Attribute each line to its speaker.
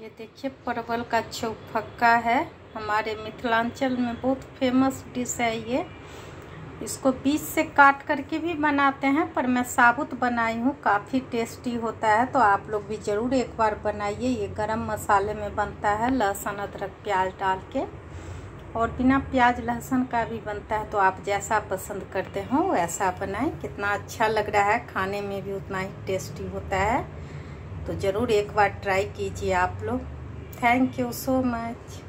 Speaker 1: ये देखिए, परवल का चौफक्का है। हमारे मिथिलांचल में बहुत फ़ेमस डिश है ये। इसको बीच से काट करके भी बनाते हैं, पर मैं साबुत बनाई हूँ, काफ़ी टेस्टी होता है तो आप लोग भी ज़रूर एक बार बनाइए। ये गरम मसाले में बनता है, लहसुन, अदरक, प्याज डाल के। और बिना प्याज, लहसुन का भी बनता है तो आप जैसा पसंद करते हो, वैसा बनाएँ। कितना अच्छा लग रहा है, खाने में भी उतना ही टेस्टी होता है। तो ज़रूर एक बार ट्राई कीजिए आप लोग। Thank you so much